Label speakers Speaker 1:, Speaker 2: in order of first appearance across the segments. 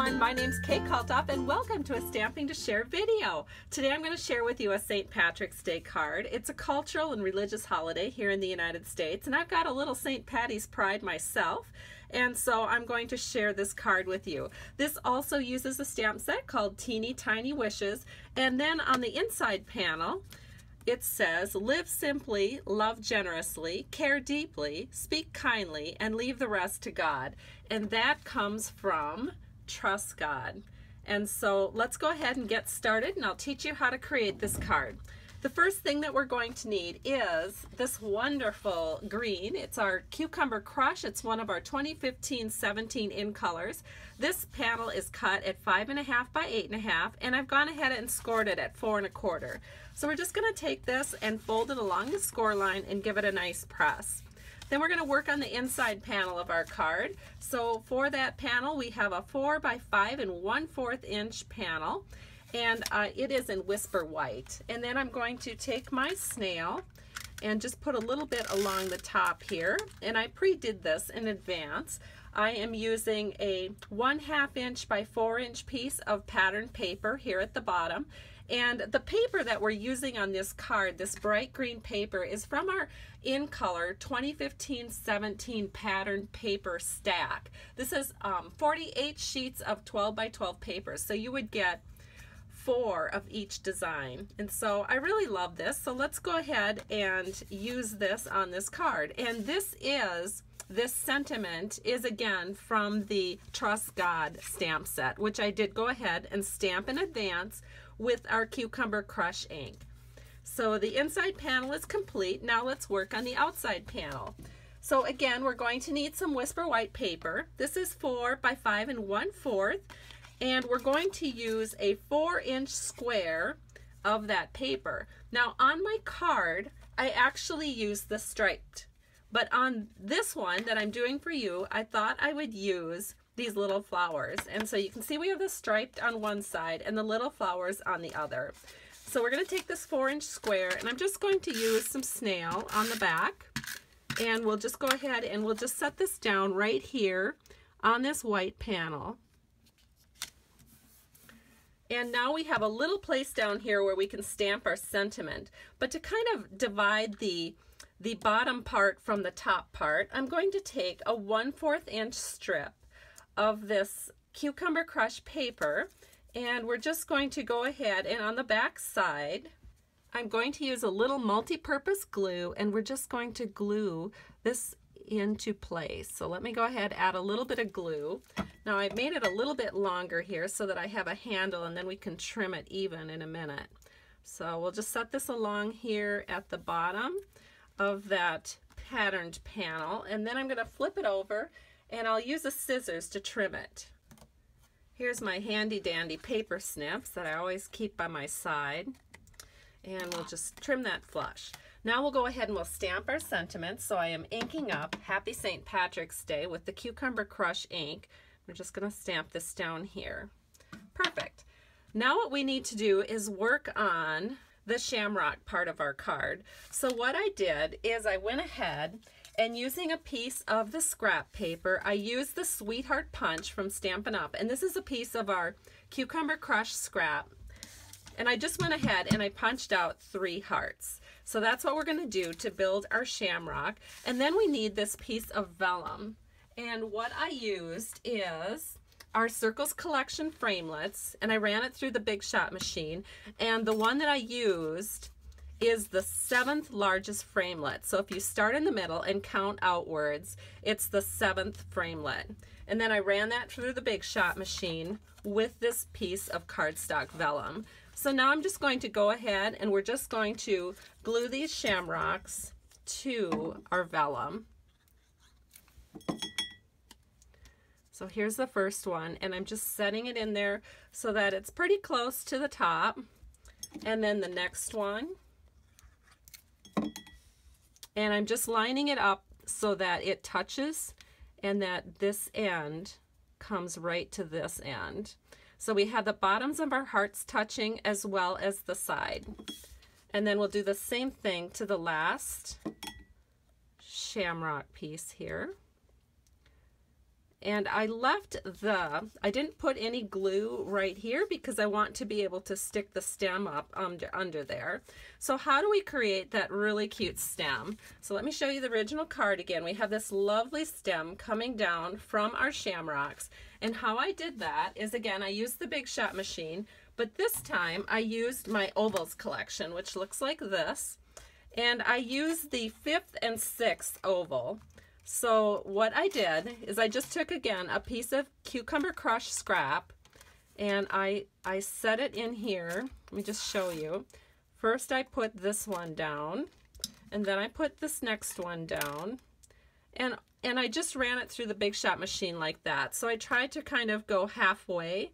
Speaker 1: everyone, my name's Kay Kalthoff and welcome to a Stamping to Share video. Today I'm going to share with you a St. Patrick's Day card. It's a cultural and religious holiday here in the United States and I've got a little St. Patty's pride myself and so I'm going to share this card with you. This also uses a stamp set called Teeny Tiny Wishes and then on the inside panel it says, Live simply, love generously, care deeply, speak kindly, and leave the rest to God. And that comes from Trust God. And so let's go ahead and get started, and I'll teach you how to create this card. The first thing that we're going to need is this wonderful green. It's our Cucumber Crush. It's one of our 2015-17 in colors. This panel is cut at five and a half by eight and a half, and I've gone ahead and scored it at four and a quarter. So we're just gonna take this and fold it along the score line and give it a nice press. Then we're going to work on the inside panel of our card. So for that panel, we have a 4 by 5 and 1 4th inch panel and uh, it is in Whisper White. And then I'm going to take my snail and just put a little bit along the top here. And I pre-did this in advance. I am using a one half inch by four inch piece of pattern paper here at the bottom. And the paper that we're using on this card, this bright green paper, is from our In Color 2015-17 pattern paper stack. This is um, 48 sheets of 12 by 12 paper. So you would get four of each design. And so I really love this. So let's go ahead and use this on this card. And this is, this sentiment is again from the Trust God stamp set, which I did go ahead and stamp in advance with our Cucumber Crush ink. So the inside panel is complete. Now let's work on the outside panel. So again, we're going to need some Whisper White paper. This is four by five and one fourth. And we're going to use a four inch square of that paper. Now on my card, I actually used the striped. But on this one that I'm doing for you, I thought I would use these little flowers. And so you can see we have the striped on one side and the little flowers on the other. So we're going to take this four inch square and I'm just going to use some snail on the back. And we'll just go ahead and we'll just set this down right here on this white panel. And now we have a little place down here where we can stamp our sentiment. But to kind of divide the, the bottom part from the top part, I'm going to take a 1 4th inch strip of this Cucumber Crush paper and we're just going to go ahead and on the back side, I'm going to use a little multi-purpose glue and we're just going to glue this into place. So let me go ahead add a little bit of glue. Now I've made it a little bit longer here so that I have a handle and then we can trim it even in a minute. So we'll just set this along here at the bottom of that patterned panel and then I'm going to flip it over and I'll use a scissors to trim it. Here's my handy dandy paper snips that I always keep by my side and we'll just trim that flush. Now we'll go ahead and we'll stamp our sentiments. So I am inking up Happy St. Patrick's Day with the Cucumber Crush ink. We're just going to stamp this down here. Perfect. Now what we need to do is work on the shamrock part of our card. So what I did is I went ahead and using a piece of the scrap paper, I used the Sweetheart Punch from Stampin' Up! And this is a piece of our Cucumber Crush scrap. And I just went ahead and I punched out three hearts. So that's what we're going to do to build our shamrock. And then we need this piece of vellum. And what I used is our Circles Collection framelits, and I ran it through the Big Shot machine. And the one that I used is the seventh largest framelit. So if you start in the middle and count outwards, it's the seventh framelit. And then I ran that through the Big Shot machine with this piece of cardstock vellum. So now I'm just going to go ahead and we're just going to glue these shamrocks to our vellum. So here's the first one and I'm just setting it in there so that it's pretty close to the top. And then the next one. And I'm just lining it up so that it touches and that this end comes right to this end. So we have the bottoms of our hearts touching as well as the side. And then we'll do the same thing to the last shamrock piece here. And I left the, I didn't put any glue right here because I want to be able to stick the stem up under, under there. So how do we create that really cute stem? So let me show you the original card again. We have this lovely stem coming down from our shamrocks. And how I did that is again, I used the Big Shot machine, but this time I used my ovals collection, which looks like this. And I used the fifth and sixth oval. So what I did is I just took again a piece of cucumber crush scrap and I, I set it in here. Let me just show you. First I put this one down and then I put this next one down and and I just ran it through the Big Shot machine like that. So I tried to kind of go halfway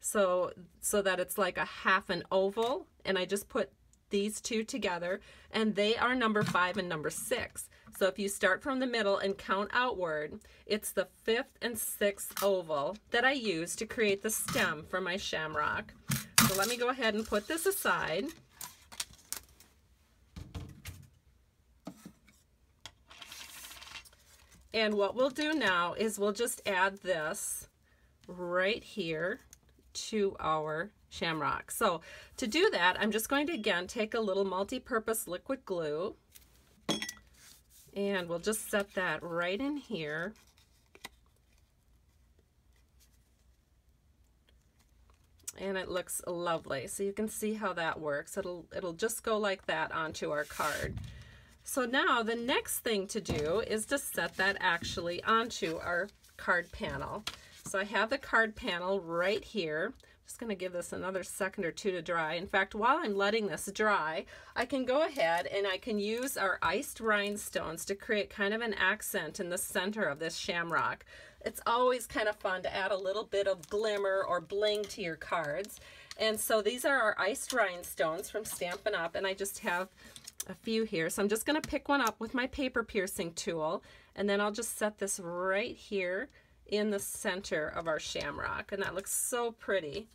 Speaker 1: so so that it's like a half an oval and I just put these two together and they are number five and number six. So if you start from the middle and count outward, it's the fifth and sixth oval that I use to create the stem for my shamrock. So let me go ahead and put this aside. And what we'll do now is we'll just add this right here to our shamrock. So to do that, I'm just going to again take a little multi-purpose liquid glue and we'll just set that right in here. And it looks lovely. So you can see how that works. It'll, it'll just go like that onto our card. So now the next thing to do is to set that actually onto our card panel. So I have the card panel right here just going to give this another second or two to dry. In fact, while I'm letting this dry, I can go ahead and I can use our iced rhinestones to create kind of an accent in the center of this shamrock. It's always kind of fun to add a little bit of glimmer or bling to your cards. And so these are our iced rhinestones from Stampin' Up! and I just have a few here. So I'm just going to pick one up with my paper piercing tool and then I'll just set this right here in the center of our shamrock and that looks so pretty.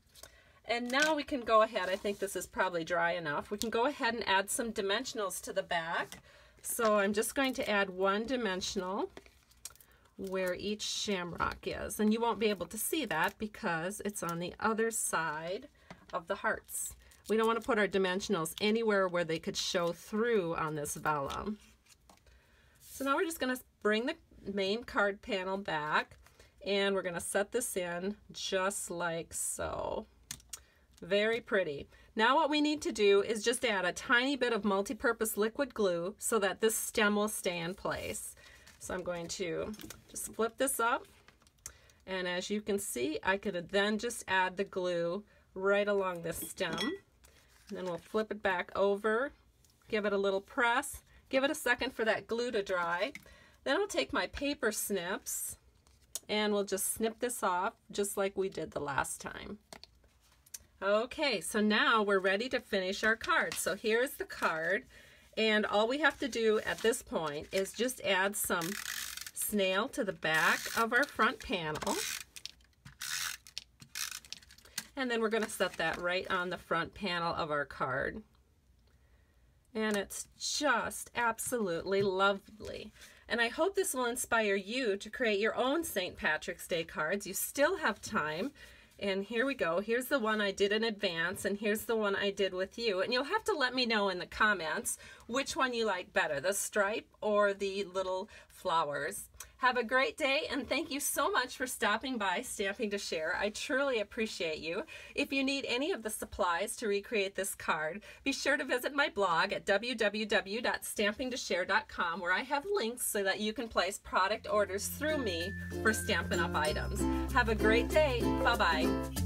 Speaker 1: And now we can go ahead, I think this is probably dry enough, we can go ahead and add some dimensionals to the back. So I'm just going to add one dimensional where each shamrock is. And you won't be able to see that because it's on the other side of the hearts. We don't want to put our dimensionals anywhere where they could show through on this vellum. So now we're just going to bring the main card panel back and we're going to set this in just like so. Very pretty. Now what we need to do is just add a tiny bit of multi-purpose liquid glue so that this stem will stay in place. So I'm going to just flip this up and as you can see I could then just add the glue right along this stem. And then we'll flip it back over, give it a little press, give it a second for that glue to dry. Then I'll take my paper snips and we'll just snip this off just like we did the last time. Okay, so now we're ready to finish our card. So here's the card, and all we have to do at this point is just add some snail to the back of our front panel. And then we're going to set that right on the front panel of our card. And it's just absolutely lovely. And I hope this will inspire you to create your own St. Patrick's Day cards. You still have time. And here we go. Here's the one I did in advance, and here's the one I did with you. And you'll have to let me know in the comments which one you like better, the stripe or the little flowers. Have a great day, and thank you so much for stopping by Stamping to Share. I truly appreciate you. If you need any of the supplies to recreate this card, be sure to visit my blog at www.stampingtoshare.com where I have links so that you can place product orders through me for Stampin' Up! items. Have a great day. Bye-bye.